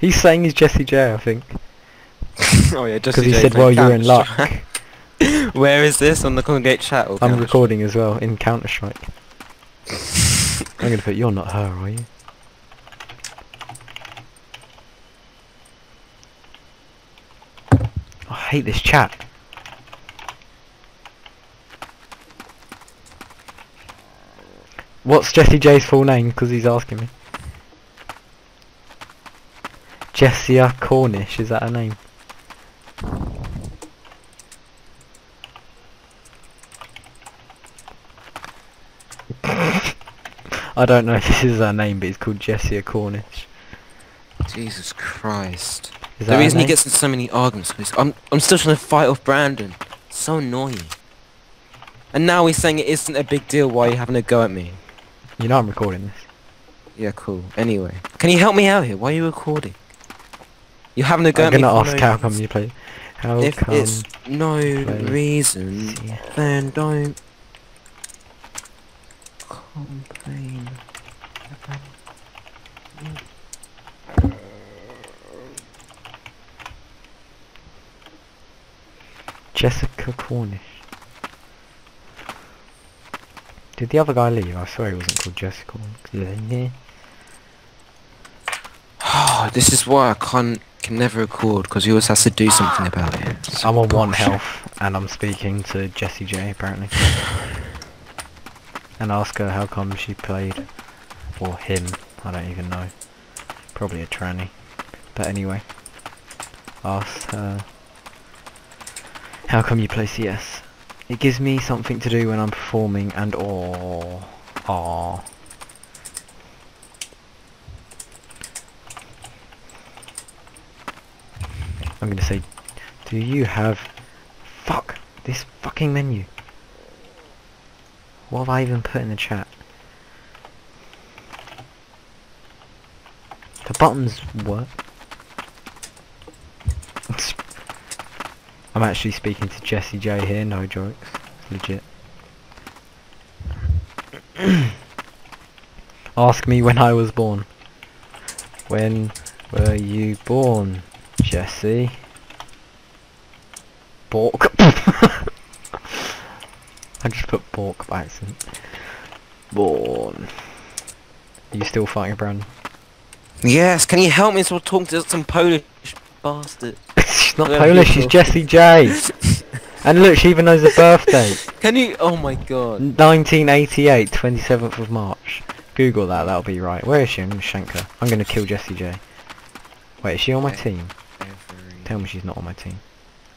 He's saying he's Jessie J, I think. oh yeah, just Because he said, well, you're in luck. Where is this on the Congate chat? Or I'm recording as well in Counter Strike. I'm gonna put you're not her, are you? I hate this chat. What's Jessie J's full name? Because he's asking me. Jessia Cornish, is that her name? I don't know if this is her name, but it's called Jessia Cornish. Jesus Christ. Is The reason he gets in so many arguments is I'm I'm still trying to fight off Brandon. So annoying. And now he's saying it isn't a big deal why you're having a go at me. You know I'm recording this. Yeah, cool. Anyway. Can you help me out here? Why are you recording? You're having a go I'm at me gonna ask how come you play. How If come? it's no reason, then don't complain. Jessica Cornish. Did the other guy leave? I swear he wasn't called Jessica. Yeah. Oh, this is why I can't can never record because he always has to do something about it. It's I'm on one health and I'm speaking to Jessie J apparently. and ask her how come she played. Or him, I don't even know. Probably a tranny. But anyway. Ask her how come you play CS? It gives me something to do when I'm performing and or Aww. I'm gonna say, do you have... Fuck! This fucking menu. What have I even put in the chat? The buttons work. I'm actually speaking to Jessie J here, no jokes. Legit. Ask me when I was born. When were you born, Jesse? Bork. I just put Bork by accident. Born. Are you still fighting, Brandon? Yes, can you help me so talk to some Polish bastard? she's not Polish, she's. Jessie J. and look, she even knows the birthday. Can you? Oh my god. 1988, 27th of March. Google that, that'll be right. Where is she? I'm gonna shank her. I'm gonna kill Jessie J. Wait, is she on my team? Tell me she's not on my team.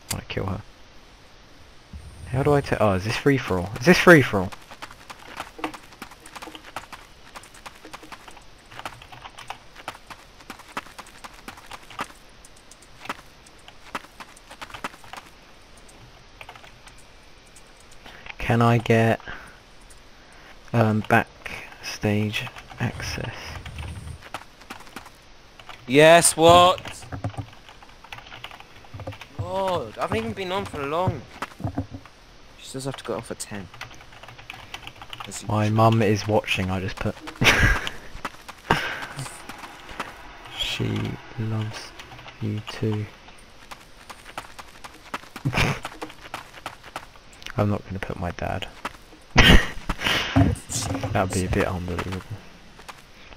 I wanna kill her. How do I tell? Oh, is this free for all? Is this free for all? Can I get um backstage access? Yes, what? Lord, I haven't even been on for long. She says I have to go off for 10. My mum is watching, I just put. she loves you too. I'm not going to put my dad. That'd be a bit unbelievable.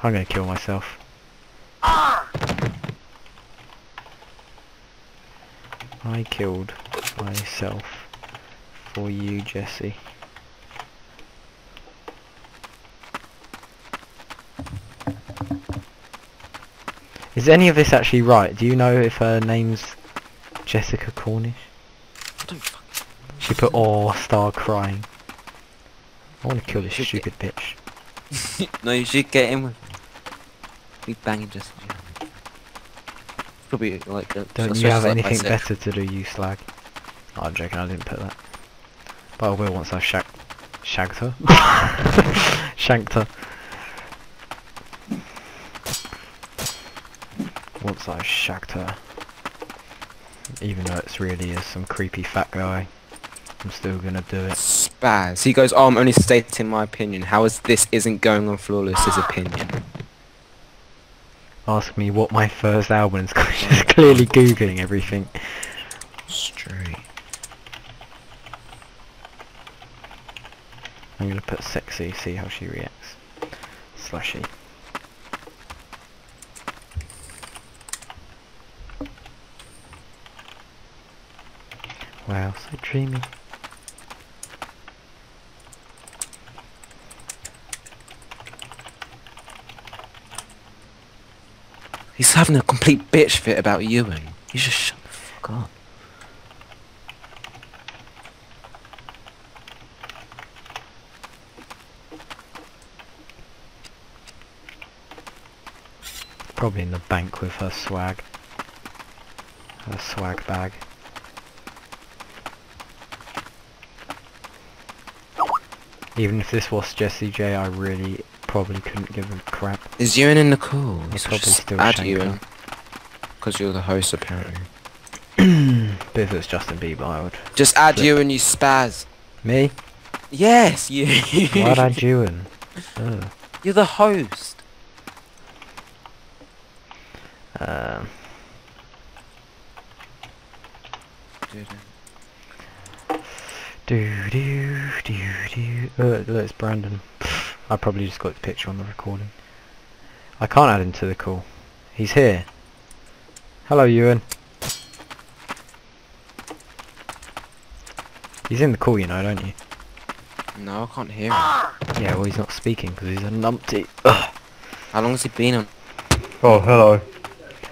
I'm going to kill myself. I killed myself for you, Jesse. Is any of this actually right? Do you know if her name's Jessica Cornish? I don't fucking... She put "Oh, star crying." I want to kill this stupid bitch. no, you should get in with Be banging just... Probably like... Uh, Don't you have anything better to do, you slag? Oh, I'm joking. I didn't put that. But I will once I shag shagged her. Shanked her. Once I shagged her. Even though it's really is some creepy fat guy, I'm still gonna do it. Spaz. He goes, oh, I'm only stating my opinion. How is this isn't going on Flawless's opinion? Ask me what my first album is. She's clearly googling everything. Straight. I'm gonna put sexy, see how she reacts. Slushy. Wow, so dreamy. He's having a complete bitch fit about Ewan. You just shut the fuck up. Probably in the bank with her swag. Her swag bag. Even if this was Jessie J, I really probably couldn't give a crap. Is Ewan in the call? So probably still add. Ewan. Because you're the host apparently. But if it was Justin Bieber, I would. Just add Flip. Ewan, you spaz. Me? Yes, you. Why'd I it? Ugh. You're the host. Um, do do do do. Look, it's Brandon. I probably just got the picture on the recording. I can't add him to the call. He's here. Hello, Ewan. He's in the call, you know, don't you? No, I can't hear him. Yeah, well, he's not speaking because he's a numpty. Ugh. How long has he been on? Oh, hello.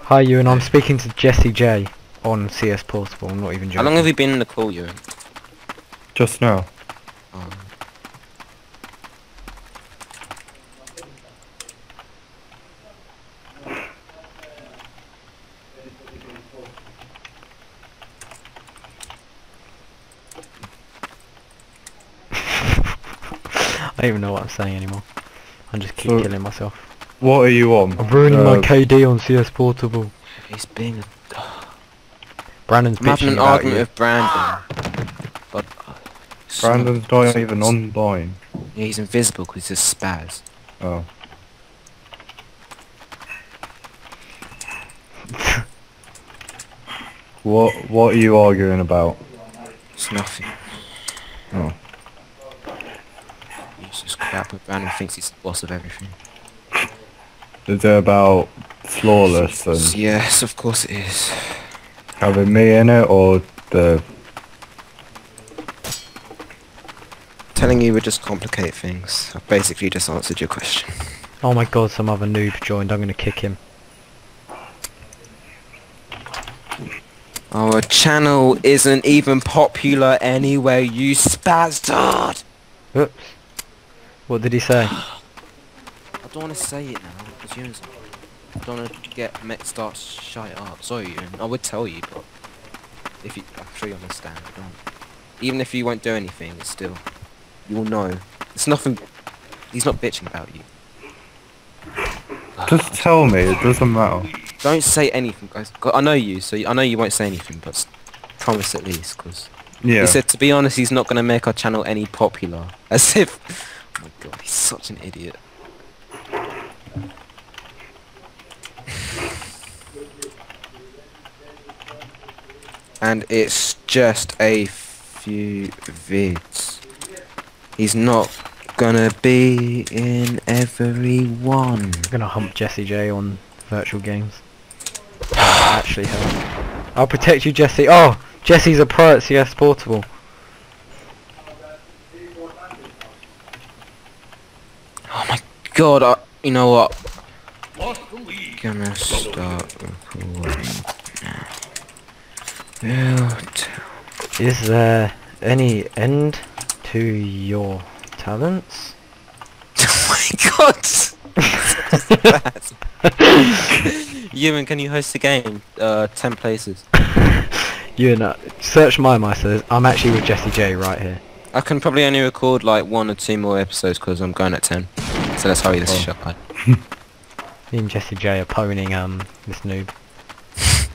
Hi, Ewan. I'm speaking to Jessie J on CS Portable. I'm not even joking. How long have you been in the call, Ewan? Just now. Oh. I don't even know what I'm saying anymore. I'm just keep So- killing myself. What are you on? I'm ruining my Uh, KD on CS Portable. He's being a... Brandon's I'm having an about argument you. with Brandon. But... uh, it's not- Brandon's not even online. Yeah, he's invisible because he's a spaz. Oh. what What are you arguing about? It's nothing. Oh. He's just crap with Brandon thinks he's the boss of everything. Is it about flawless and Yes, of course it is. having me in it, or the? Telling you would just complicate things. I've basically just answered your question. Oh my god, some other noob joined. I'm gonna kick him. Our channel isn't even popular anyway, you spastard! Oops. What did he say? I don't want to say it now, because you I don't want to get met start shut up. Sorry, Ewan. I would tell you, but if you, I'm sure you understand. I don't. Even if you won't do anything, it's still, you will know. It's nothing. He's not bitching about you. Just tell me. It doesn't matter. Don't say anything, guys. I know you, so I know you won't say anything, but promise at least, because Yeah. he said to be honest, he's not going to make our channel any popular. As if, oh my god, he's such an idiot. and it's just a few vids. He's not gonna be in every one. I'm gonna hump Jessie J on virtual games. Actually help. I'll protect you, Jesse. Oh! Jesse's a pro at CS Portable. Oh my god, I, you know what? Gonna start recording now. Will. Is there any end to your talents? Oh my god! Ewan, can you host the game? Uh, 10 places. you know, search my mice. I'm actually with Jessie J right here. I can probably only record like one or two more episodes because I'm going at 10. So let's hurry this Oh. shit up. Me and Jessie J are poning um this noob.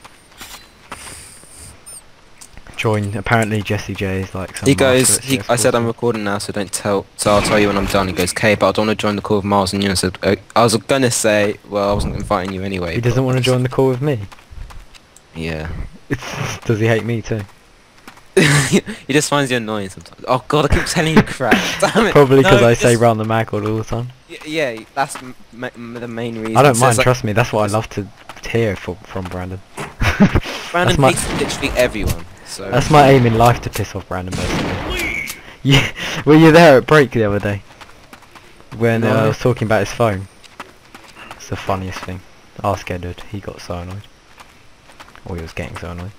join. Apparently Jessie J is like some. He goes, he, I said I'm recording now, so don't tell, so I'll tell you when I'm done. He goes, okay, but I don't want to join the call with Miles and you. I said, uh, I was gonna say, well, I wasn't inviting you anyway. He doesn't want to join the call with me. Yeah. Does he hate me too? He just finds you annoying sometimes. Oh god, I keep telling you crap. Damn it. Probably because No, I say just- round the mag all the time. Y- Yeah, that's m- m- the main reason. I don't So mind. like, trust me. That's what I love to hear from from Brandon. Brandon that's my hates literally everyone. So that's my aim in life to piss off Brandon basically. Yeah, were you there at break the other day when uh, I was talking about his phone? It's the funniest thing. Ask Edward. He got so annoyed. Or he was getting so annoyed.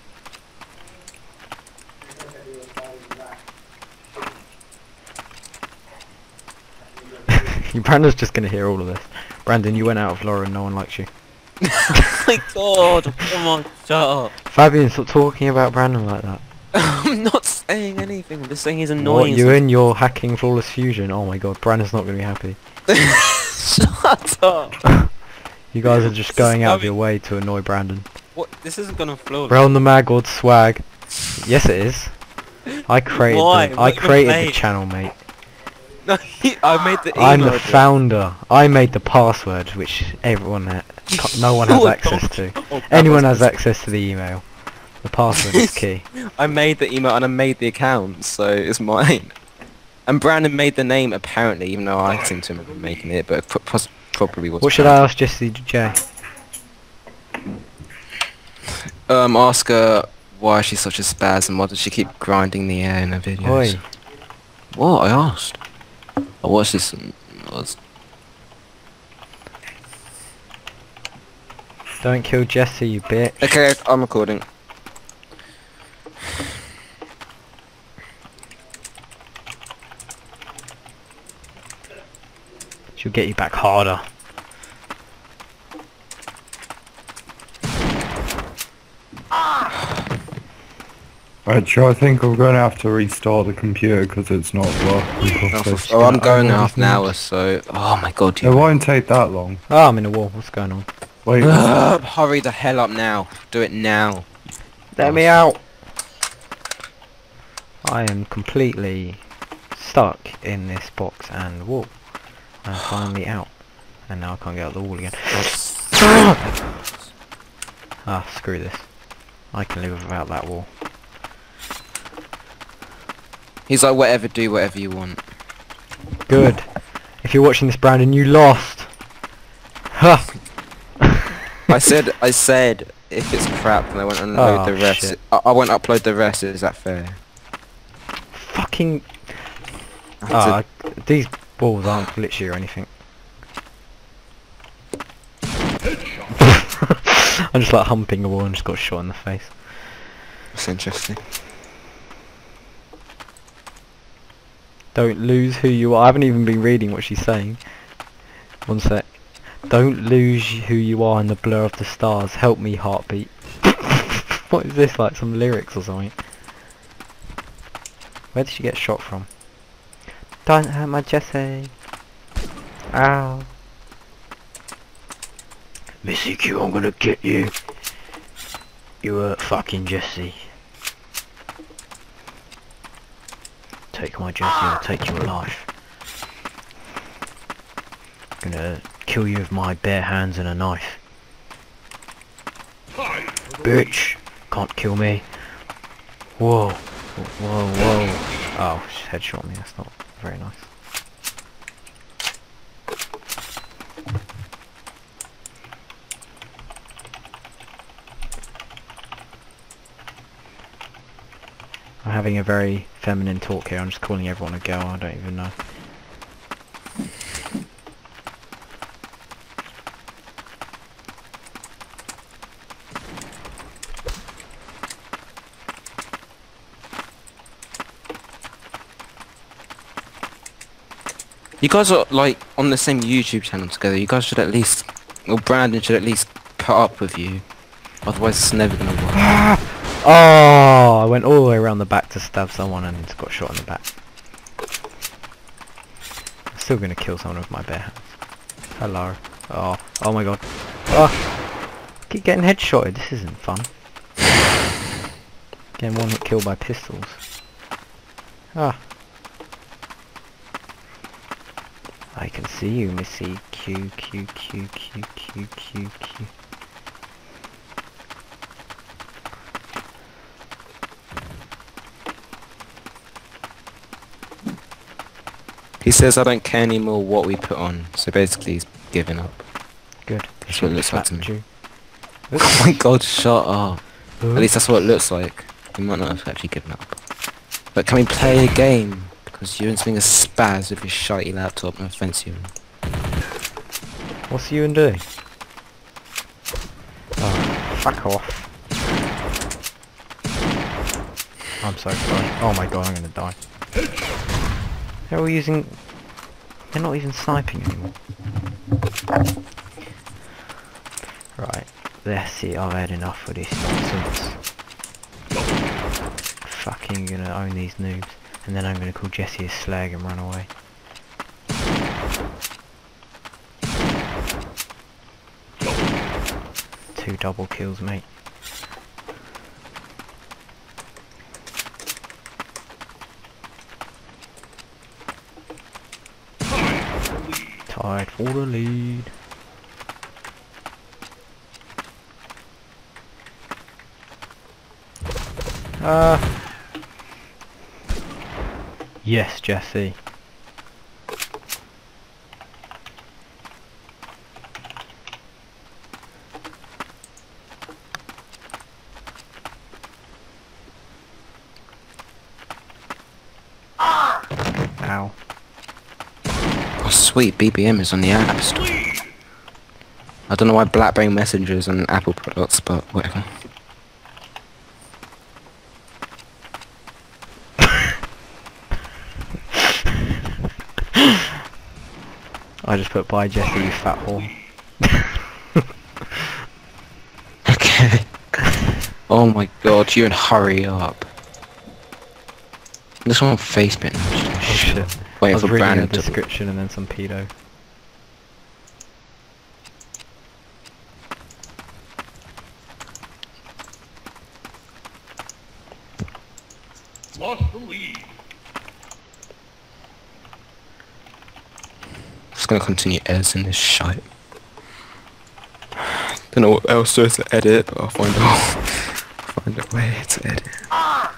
Brandon's just gonna hear all of this. Brandon, you went out of Laura and no one likes you. oh my god, come on, shut up. Fabian, stop talking about Brandon like that. I'm not saying anything. I'm just saying he's What, annoying. you and your hacking flawless fusion? Oh my god, Brandon's not gonna be happy. Shut up. You guys are just going out of your way to annoy Brandon. What? This isn't gonna flow. Realm the Magward swag. Yes, it is. I created. Why? The, I created the channel, mate. No, he, I made the email. I'm the founder. I made the password, which everyone, no one has access to. Oh, Anyone has access to the email. The password is key. I made the email and I made the account, so it's mine. And Brandon made the name apparently, even though I seem to remember making it, but it probably was. What should I ask Jessie J? Um, ask her why she's such a spaz and why does she keep grinding the air in her videos. Oi, What? I asked. I watched this and I was... don't kill Jesse, you bitch. Okay, I'm recording. She'll get you back harder. Right, Joe, I think I'm going to have to restart the computer because it's not working Oh, properly. oh, I'm going in half an hour, so... Oh my god, It you... won't take that long. Oh, I'm in a wall. What's going on? Wait, Ugh, hurry the hell up now. Do it now. Let me out. I am completely stuck in this box and wall. I'm finally out. And now I can't get out the wall again. ah, screw this. I can live without that wall. He's like, whatever, do whatever you want. Good. If you're watching this, Brandon, you lost. Ha! I said, I said, if it's crap, then I won't unload Oh, the rest. I, I won't upload the rest. Is that fair? Fucking. Ah, these balls aren't glitchy or anything. I'm just like humping a wall and just got shot in the face. That's interesting. Don't lose who you are. I haven't even been reading what she's saying. One sec. Don't lose who you are in the blur of the stars. Help me, heartbeat. what is this, like some lyrics or something? Where did she get shot from? Don't hurt my Jesse. Ow. Missy Q, I'm gonna get you. You hurt fucking Jesse. Take my Jesse, I'll take your life. I'm Gonna kill you with my bare hands and a knife. Bitch! Can't kill me. Whoa. Whoa, whoa. Oh, headshot me, that's not very nice. I'm having a very feminine talk here, I'm just calling everyone a girl, I don't even know. You guys are like on the same YouTube channel together. You guys should at least, well, Brandon should at least put up with you. Otherwise, it's never gonna work. Ah! Oh, I went all the way around the back to stab someone and got shot in the back. I'm still gonna kill someone with my bare hands. Hello. Oh, oh my god. Oh, keep getting headshotted. This isn't fun. Getting one hit killed by pistols. Ah. I can see you, Missy. Q, Q, Q, Q, Q, Q, Q. He says I don't care anymore what we put on, so basically he's giving up. Good. That's what it looks like to me. Oh my god, shut up. At least that's what it looks like. He might not have actually given up. But can we play a game? Because Ewan's being a spaz with his shitey laptop, no offense Ewan. What's you and doing? Oh, fuck off. I'm so sorry. Oh my god, I'm gonna die. They're all using... They're not even sniping anymore. Right, let's see, I've had enough of this nonsense. Fucking gonna own these noobs. And then I'm gonna call Jesse a slag and run away. Two double kills, mate. Tied for the lead. Uh. Yes, Jesse. Ow. Oh sweet, BBM is on the App Store. I don't know why BlackBerry Messenger is on Apple products, but whatever. I just put by Jesse, you fat whore. Okay. oh my god, Ewan, hurry up. This one on Facebook. Oh shit. I Waiting was for reading Brandon the to... description and then some pedo. Lost the lead. Just gonna continue editing this shite. Don't know what else there is to edit, but I'll find out. find a way to edit. Ah!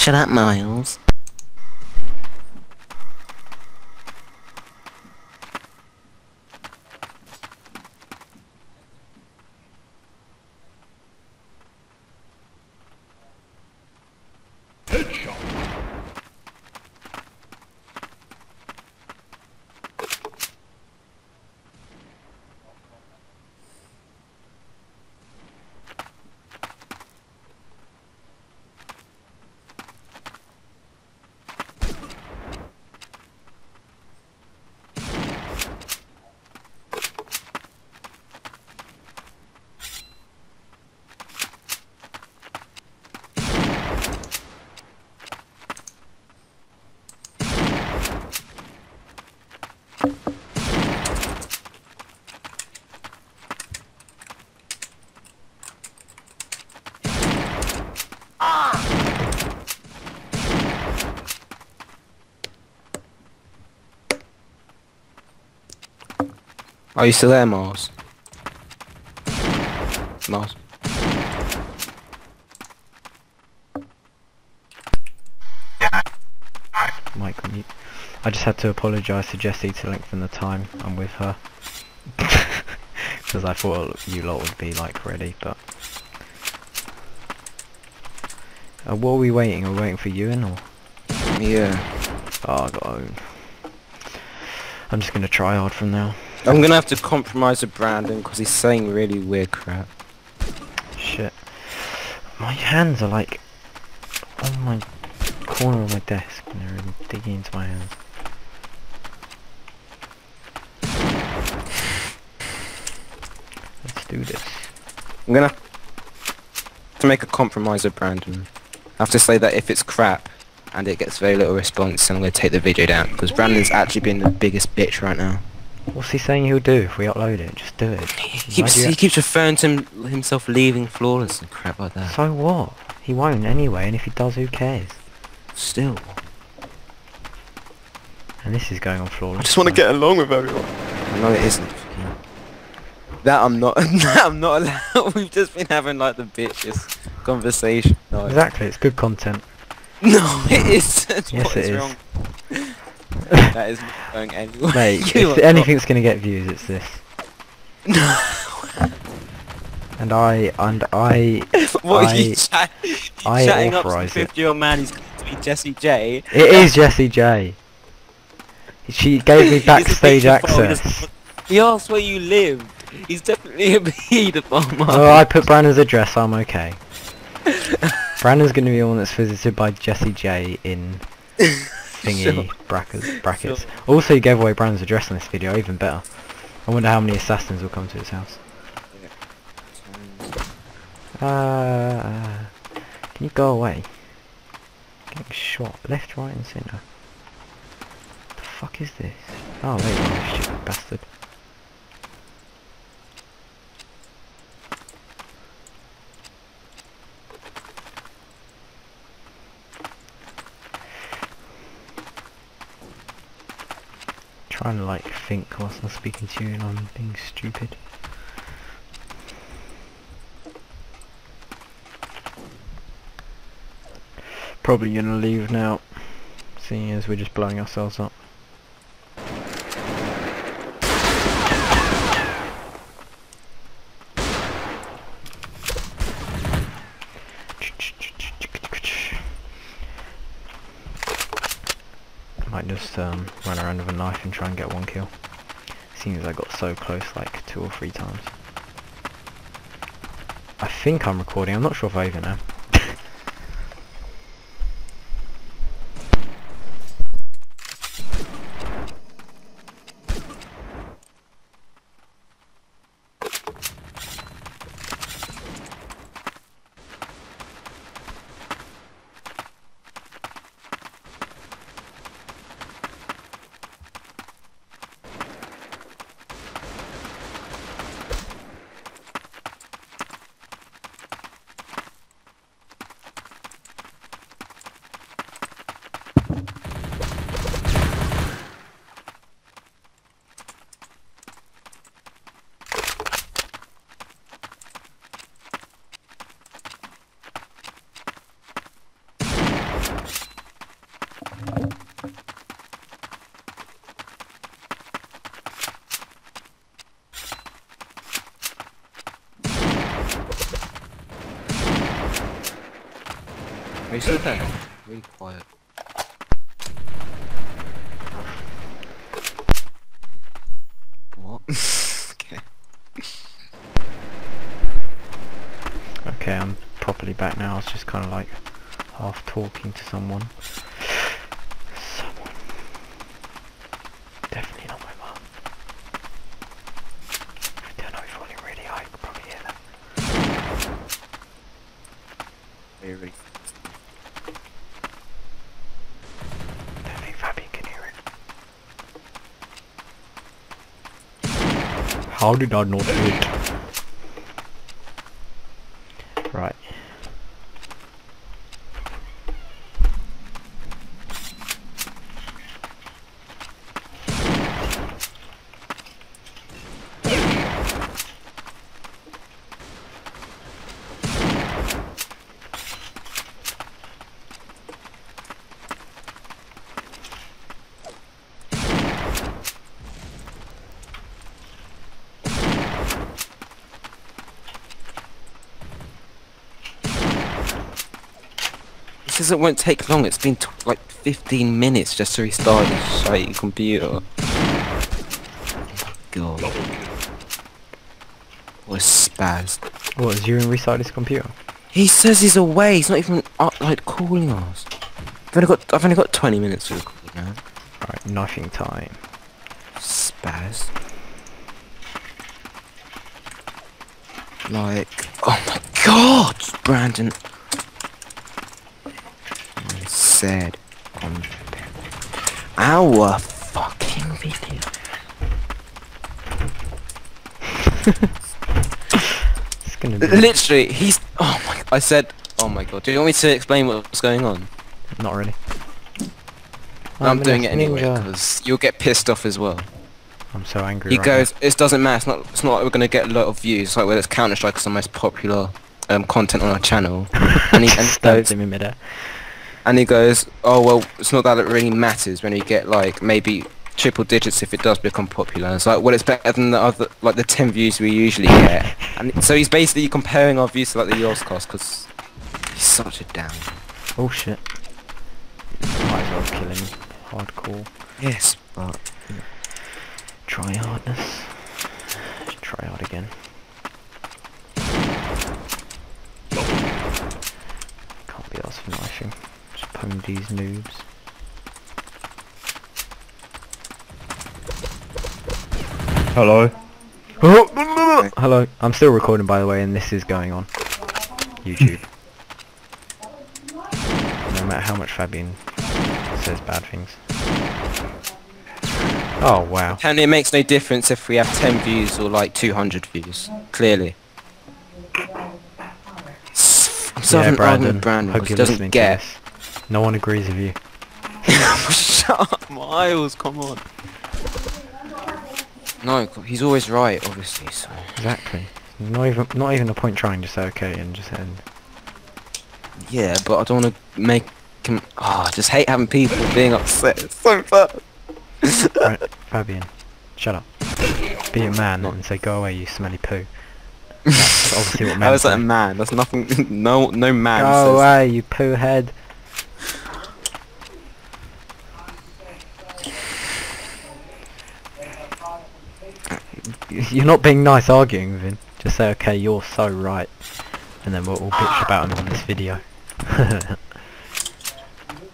Shut up, Miles. Are you still there, Mars? Mars? Mic on mute. I just had to apologise to Jessie to lengthen the time I'm with her. Because I thought you lot would be like ready, but... Uh, what are we waiting? Are we waiting for Ewan or? Yeah. Oh, I got own. I'm just gonna try hard from now. I'm gonna have to compromise with Brandon because he's saying really weird crap. Shit. My hands are like on my corner of my desk and they're digging into my hands. Let's do this. I'm gonna have to make a compromise with Brandon. I have to say that if it's crap, and it gets very little response, and I'm to take the video down because Brandon's actually been the biggest bitch right now. What's he saying he'll do if we upload it? Just do it. He keeps, Why do you- he keeps referring to him, himself leaving flawless and crap like that. So what? He won't anyway, and if he does, who cares? Still, And this is going on flawless. I just want to get along with everyone. No, it isn't. That I'm not. that I'm not allowed. We've just been having like the bitches conversation. No, Exactly, it's good content. no, it isn't. Yes, What it is is. wrong? that is not going anywhere. Mate, if anything's gonna get views, it's this. not- And I, and I, what I- are you, I chatting up to fifty-year-old man? He's going to be Jessie J. it is Jessie J. She gave me backstage picture phone, he access. He asked where you live. He's definitely a paedophile. Oh, I put Brandon's address, I'm okay. Brandon's gonna be the one that's visited by Jessie J in thingy brackets. brackets. Also, he gave away Brandon's address in this video, even better. I wonder how many assassins will come to his house. Uh, can you go away? Getting shot left, right, and centre. The fuck is this? Oh, there you you stupid bastard. Trying to like think whilst I'm speaking to you and I'm being stupid. Probably gonna leave now, seeing as we're just blowing ourselves up. Might just um, run and try and get one kill. Seeing as I got so close like two or three times. I think I'm recording, I'm not sure if I even am. You? Really quiet. What? okay. Okay, I'm properly back now. I was just kind of like half talking to. Someone. Definitely not my mum. I don't know if I really high, you could probably hear that. Very, very I don't think Fabian can hear it. How did I not hear it? Right. It it won't take long. It's been t- like 15 minutes just to restart this shitty computer. God. What a spaz. What, is you and restart this computer? He says he's away. He's not even uh, like calling us. I've only got I've only got 20 minutes to record now. Alright, knifing time. Spaz. Like, oh my god, Brandon. Said. On our fucking video. It's gonna be Literally, he's. Oh my. I said. Oh my god. Do you want me to explain what's going on? not really. No, I'm Oh, doing it anyway because you'll get pissed off as well. I'm so angry. He right goes, it doesn't matter. It's not. It's not like we're gonna get a lot of views. It's like whether it's Counter Strike is the most popular um, content on our channel, and he- and he Just stoves goes- him in midair. And he goes, oh well, it's not that it really matters when you get like maybe triple digits if it does become popular. It's like, well, it's better than the other, like the 10 views we usually get. and so he's basically comparing our views to like the Yoscos because he's such a down. Oh shit. Might as well kill him. Hardcore. Yes, but Try hardness. Try hard again. Can't be asked for knifing. Just pwn these noobs. Hello. Hello. I'm still recording by the way and this is going on. YouTube. no matter how much Fabian says bad things. Oh wow. apparently it makes no difference if we have 10 views or like 200 views. Clearly. S- I'm yeah, having an argument Brandon. Brandon hope you're doesn't listening get. to this. No one agrees with you. Shut up, Miles. Come on. No, he's always right, obviously. So. Exactly. Not even not even a point trying to say okay and just end. Yeah, but I don't want to make him. Oh, I just hate having people being upset. It's so bad. right, Fabian, shut up. Be a man and say go away, you smelly poo. That's obviously what men How is that a man? That's nothing. No, no man Go says. away, you poo head. You're not being nice arguing with him. Just say, okay, you're so right. And then we'll all bitch about him on this video.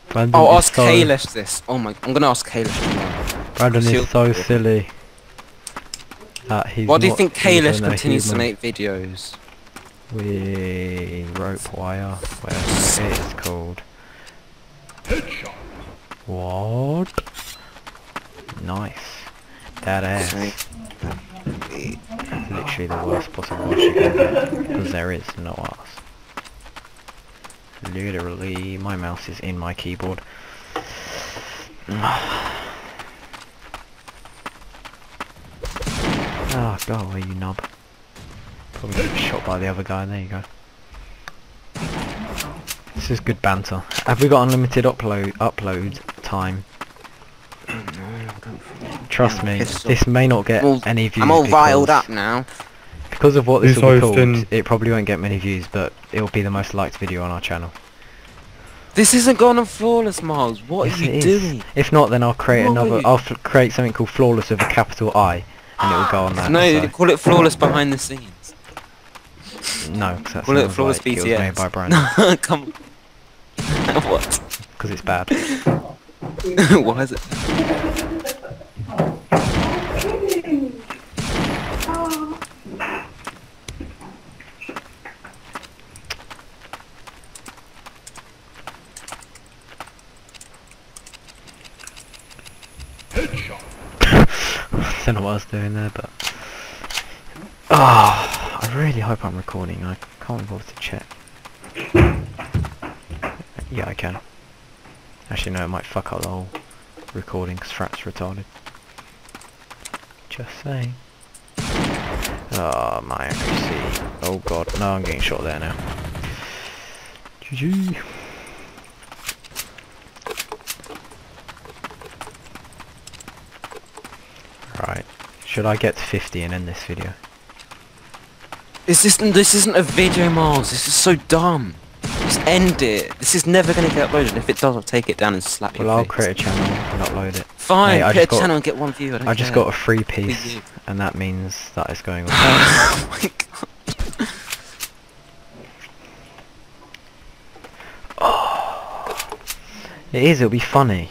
Brandon Oh, is ask so, Kalish this. Oh my, I'm gonna ask Kalish. Brandon is so silly. That he's Why do you think Kalish even a continues to make videos? We rope wire, whatever it is called. What? Nice. That ass. Literally the worst possible ass you can get. Because there is no ass. Literally, my mouse is in my keyboard. Ah, go away you knob. Probably get shot by the other guy, there you go. This is good banter. Have we got unlimited upload upload time? Trust me, this may not get I'm all- any views I'm all riled up now. Because of what this Who's will be called, hosting? it probably won't get many views, but it'll be the most liked video on our channel. This isn't gone on flawless, Miles. What Yes, are you it is. doing? If not, then I'll create Why? another. I'll f- create something called Flawless with a capital I, and it will go on that. no, so- call it flawless behind the scenes. no, 'cause that Call it flawless like it was made BTS. by Brandon. No, come on. what? Because it's bad. Is it? don't know what I was doing there, but... Ah, I really hope I'm recording. I can't bother to check. Yeah, I can. Actually, no, it might fuck up the whole recording because Frap's retarded. Just saying. Oh, my accuracy. Oh god, no, I'm getting shot there now. GG. Right. Should I get to 50 and end this video? This isn't. This isn't a video, Miles. This is so dumb. Just end it. This is never gonna get uploaded. If it does, I'll take it down and slap Well, your I'll create a channel and upload it. Fine, Mate, I create a channel and get one view. I, don't I just got a free piece, and that means that it's going on. oh my god. it is, it'll be funny.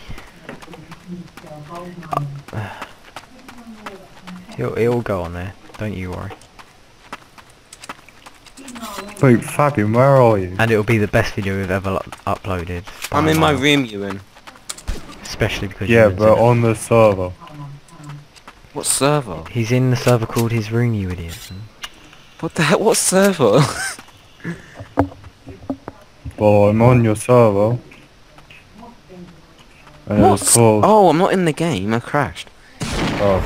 It'll, it'll go on there, don't you worry. Wait, Fabian, where are you? And it'll be the best video we've ever uploaded. I'm in my mile. room, Ewan. Especially because Yeah, Ewan's but in it. on the server. What server? He's in the server called his room, you idiot. What the heck? What server? Well, I'm on your server. And what? Oh, I'm not in the game. I crashed. Oh.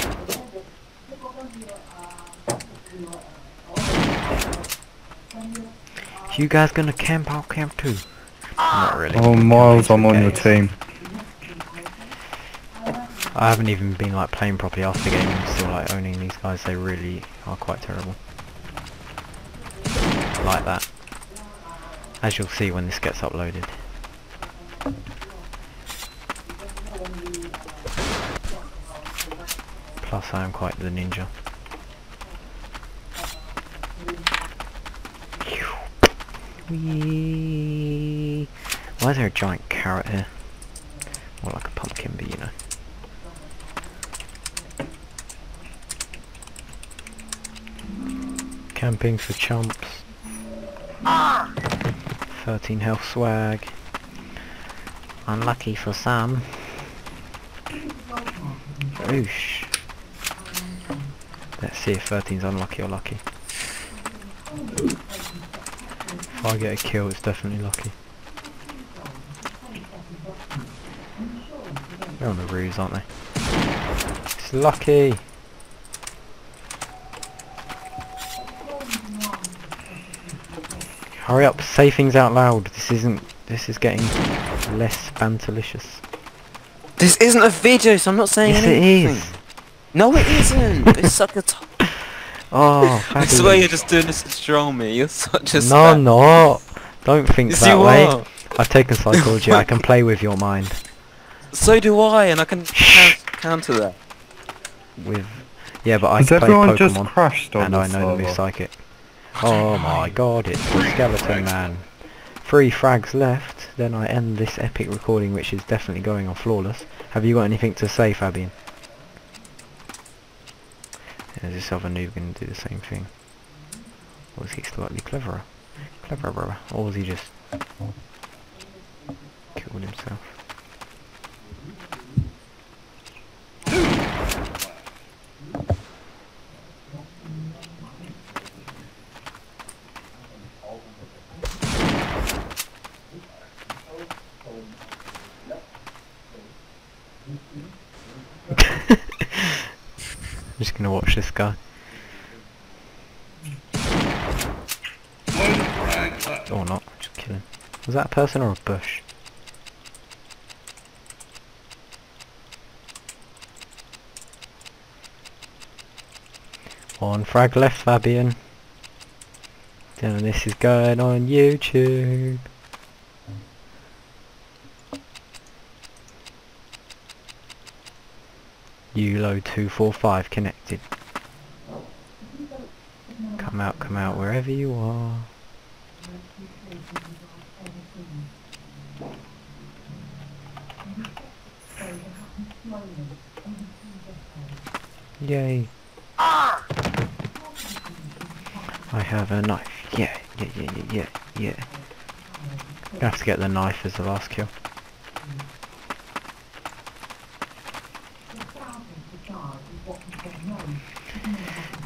You guys gonna camp? I'll camp too. Not really. Oh, Miles, I'm on your team. I haven't even been like playing properly after the game and still like owning these guys. They really are quite terrible. Like that. As you'll see when this gets uploaded. Plus I am quite the ninja. Why is there a giant carrot here? More like a pumpkin, but you know. Camping for chumps. 13 health swag. Unlucky for some. Oosh. Let's see if 13's unlucky or lucky. If I get a kill, it's definitely lucky. They're on the ruse, aren't they? It's lucky! Hurry up, say things out loud. This isn't. This is getting less banterlicious. This isn't a video, so I'm not saying Yes, it anything. is. No, it isn't. it's such a. T- Oh, I swear you're just doing this to troll me. You're such a. No, spaz. I'm not. Don't think Yes, that way. are. I've taken psychology. I can play with your mind. So do I, and I can counter that. With yeah, but I Has play Pokemon just crashed on and I know the server? psychic. Oh my god, it's the skeleton man. Three frags left, then I end this epic recording which is definitely going on flawless. Have you got anything to say, Fabian? Is this other noob going to do the same thing? Or is he slightly cleverer? Cleverer, or is he just killed himself? I'm just gonna watch this guy. Or not, just kill him. Was that a person or a bush? One frag left, Fabian. And this is going on YouTube. ULO245 connected. Come out, come out wherever you are. Yay. I have a knife. Yeah, yeah, yeah, yeah, yeah. You have to get the knife as the last kill.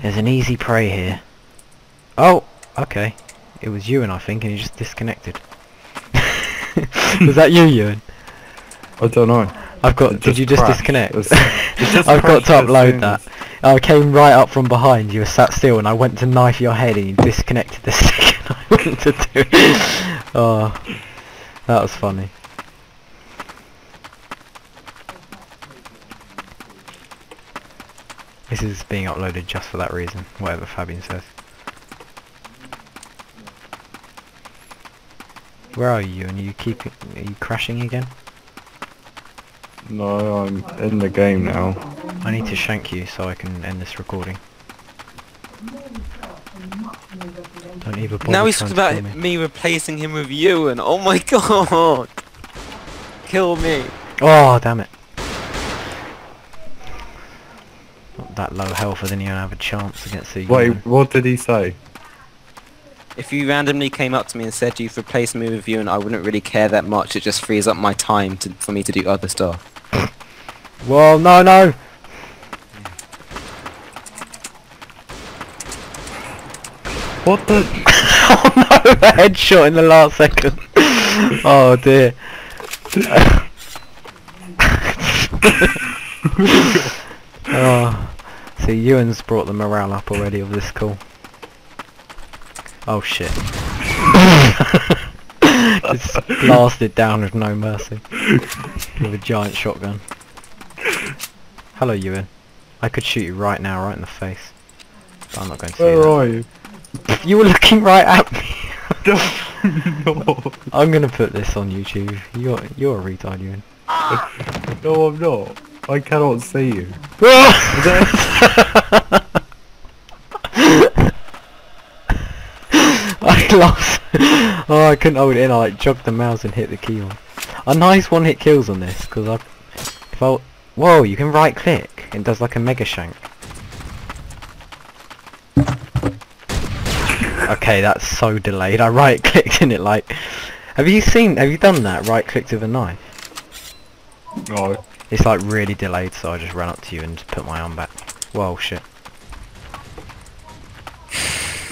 There's an easy prey here. Oh, okay. It was Ewan, I think, and he just disconnected. was that you, Ewan? I don't know. I've got. It did you just crashed. disconnect? It was- it just I've got to upload that. I came right up from behind. You were sat still, and I went to knife your head, and you disconnected the second I went to do. it. Oh, that was funny. This is being uploaded just for that reason, whatever Fabian says. Where are you? And you keep? Are you crashing again? No, I'm in the game now. I need to shank you so I can end this recording. Don't even bother Now he's talking about me. me replacing him with you, and oh my god! Kill me. Oh, damn it. Not that low health, I didn't even have a chance against the Wait, human. what did he say? If you randomly came up to me and said you've replaced me with you and I wouldn't really care that much, it just frees up my time to, for me to do other stuff. Well, no, no. What the? oh no, a headshot in the last second. oh dear. oh, see, Ewan's brought the morale up already of this call. Oh shit. Just blasted down with no mercy. With a giant shotgun. Hello Ewan. I could shoot you right now, right in the face. But I'm not going to Where are you? You were looking right at me. no, I'm gonna put this on YouTube. You're you're a retard, Ewan. no, I'm not. I cannot see you. I lost. Oh, I couldn't hold it in. I like jogged the mouse and hit the key on. A nice one-hit kills on this because I. felt. Whoa! You can right click. It does like a mega shank. Okay, that's so delayed. I right clicked in it like. Have you seen? Have you done that? Right clicked with a knife. No. It's like really delayed, so I just ran up to you and put my arm back. Whoa, shit.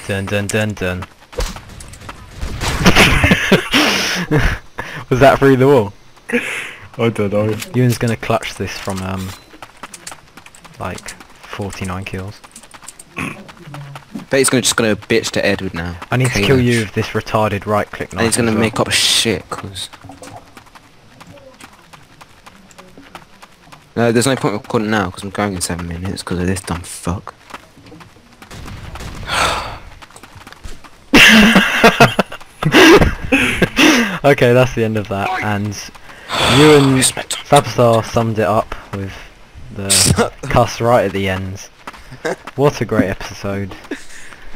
Dun dun dun dun. Was that through the wall? I don't know. Ewan's gonna clutch this from um like 49 kills. Bet he's gonna just gonna bitch to Edward now. I need to kill then. you with this retarded right click knife. And he's gonna well. make up shit, cause... No, there's no point recording now, because I'm going in seven minutes, because of this dumb fuck. Okay, that's the end of that. And you and Fabstar summed it up with the cuss right at the end. What a great episode.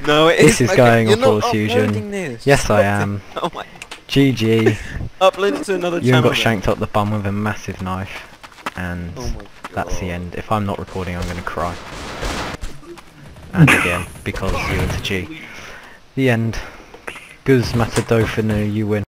No, it This is like- going on Force Fusion. Yes, I am. Oh my... GG. Upload to another Ewan channel. got shanked up the bum with a massive knife. And Oh that's the end. If I'm not recording, I'm going to cry. And again, because Ewan's G. The end. Guz Matadofina, you win.